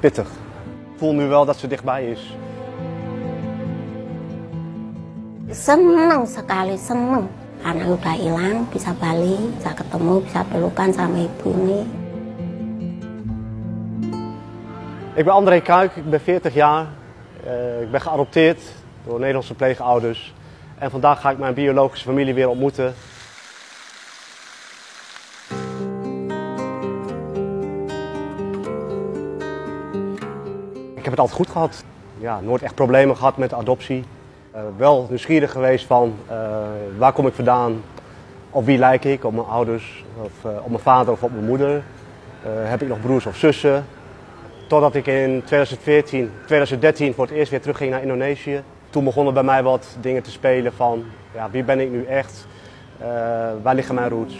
Pittig. Ik voel nu wel dat ze dichtbij is. Senang sekali, senang. Karena udah hilang, bisa balik, bisa ketemu, bisa pelukan sama ibu ini. Ik ben André Kuik, ik ben 40 jaar. Eh, ik ben geadopteerd door Nederlandse pleegouders. En vandaag ga ik mijn biologische familie weer ontmoeten. Ik heb het altijd goed gehad. Ja, nooit echt problemen gehad met de adoptie. Eh, wel nieuwsgierig geweest van eh, waar kom ik vandaan, op wie lijk ik, op mijn ouders, of op mijn vader of op mijn moeder. Heb ik nog broers of zussen? Totdat ik in 2014, 2013 voor het eerst weer terugging naar Indonesië. Toen begonnen bij mij wat dingen te spelen van ja, wie ben ik nu echt, Eh, waar liggen mijn roots.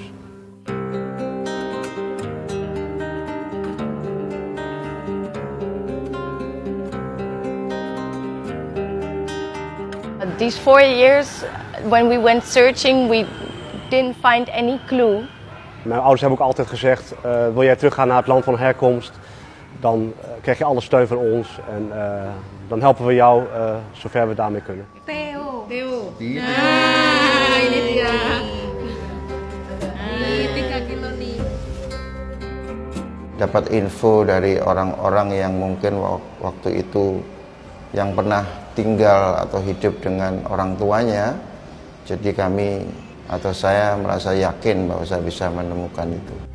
These four years, when we went searching, we didn't find any clue. Mijn ouders hebben ook altijd gezegd, eh, wil jij teruggaan naar het land van herkomst, dan eh, krijg je alle steun van ons en eh, dan helpen we jou eh, zover we daarmee kunnen. Theo. Theo. Ini dia. Nih, 3 kilo nih. dapat info dari orang-orang yang mungkin wak- waktu itu yang pernah tinggal atau hidup dengan orang tuanya. Jadi kami atau saya merasa yakin bahwa saya bisa menemukan itu.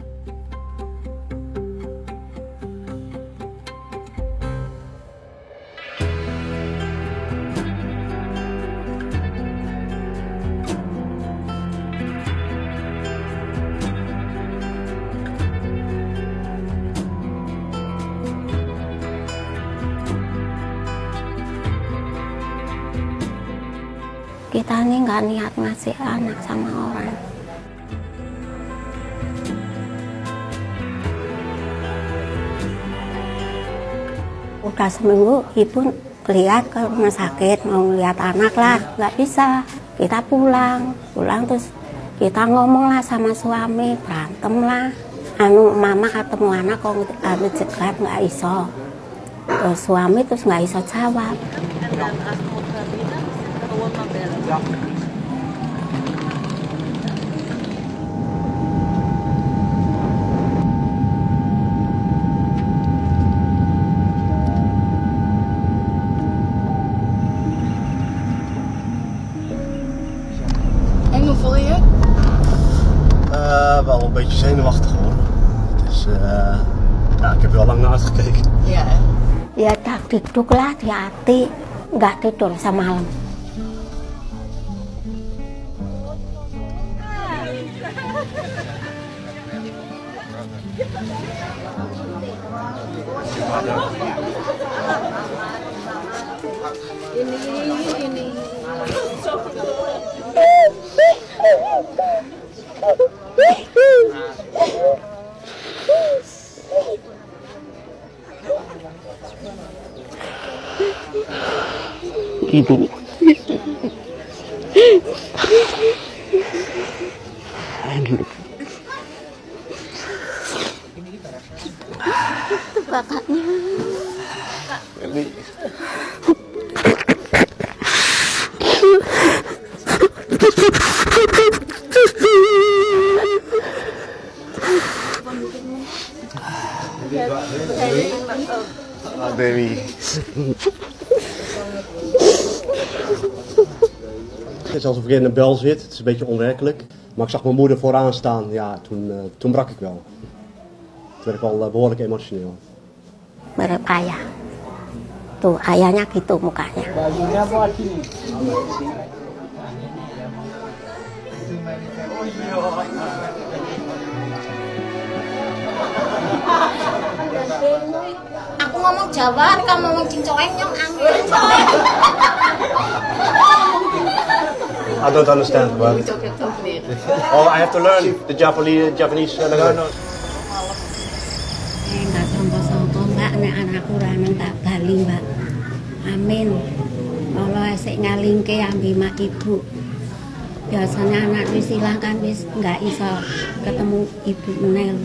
Kita ini nggak niat ngasih anak sama orang. Udah seminggu ibu lihat ke rumah sakit mau lihat anak lah nggak bisa. Kita pulang pulang terus kita ngomong lah sama suami berantem lah. Anu mama ketemu anak kok anu cegat nggak iso. Terus suami terus nggak iso jawab En hoe voel je je? Eh, wel een beetje zenuwachtig hoor. Het is, eh, ja, ik heb er wel lang naar uitgekeken. Ja, hè? ya dikduk lah di hati nggak tidur semalam ini ini. Gitu Bapaknya. Kak. Ah, Dewi. Het is alsof ik in een bel zit. Het is een beetje onwerkelijk. Maar ik zag mijn moeder vooraan staan. Ja, toen, eh, toen brak ik wel. Toen werd ik wel eh, behoorlijk emotioneel. mirip ayah tuh ayahnya gitu mukanya ngomong Jawa, kamu ngomong cincoweng nyong angin. I don't understand but Oh, I have to learn the Japanese Japanese uh, language. nggak sompo-sompo mbak. Nek anakku tak bali mbak. Amin. Allah esek ngalingke ambi mak ibu. Biasanya anak wis hilang kan wis nggak iso ketemu ibu menel